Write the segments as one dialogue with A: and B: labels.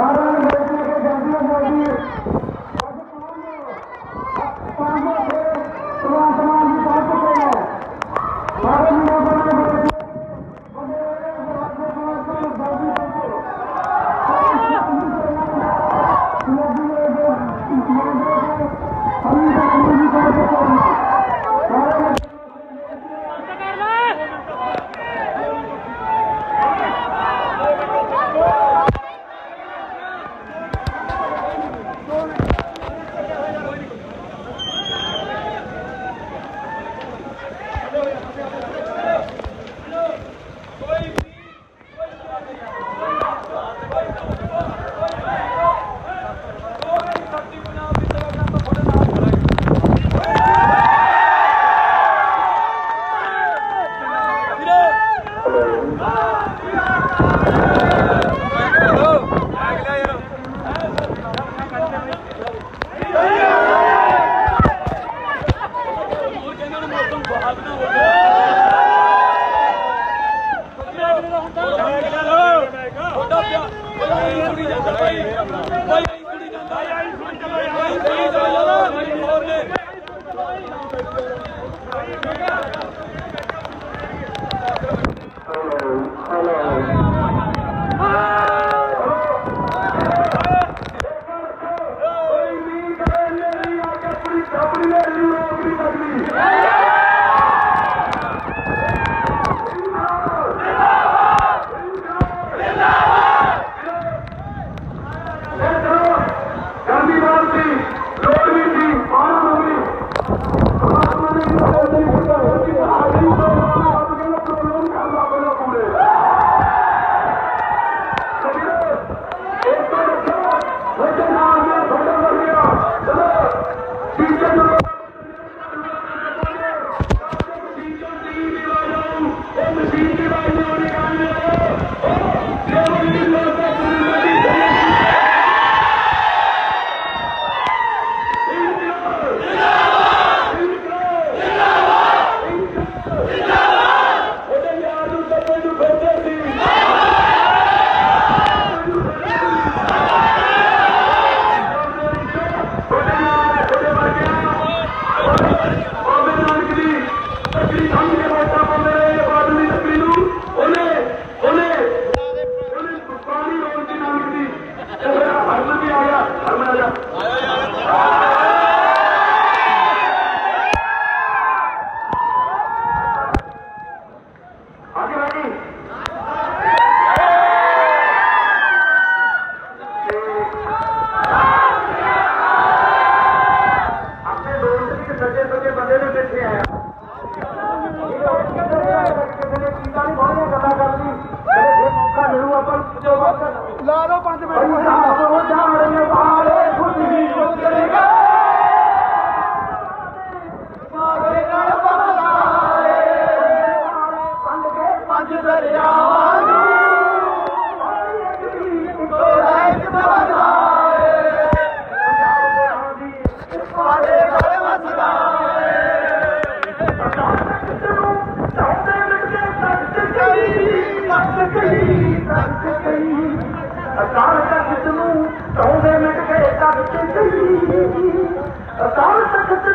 A: para Sallisakit's a moon, don't they make a face out of the same day, Sallisakit's a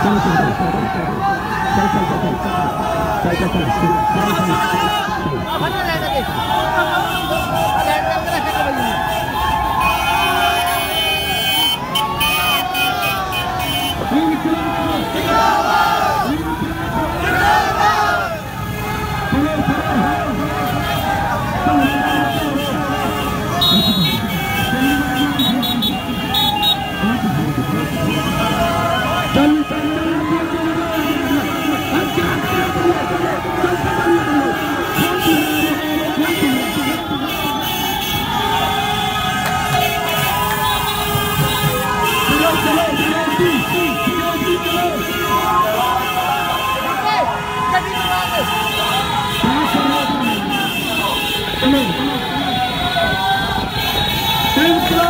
A: 離れないだけ。चलो चलो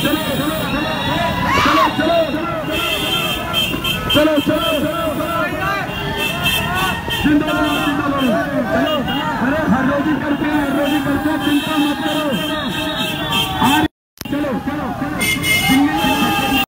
A: चलो चलो चलो चलो जिंदाबाद जिंदाबाद चलो अरे हर रोजी करते हैं हर रोजी करते हैं चिंता मत करो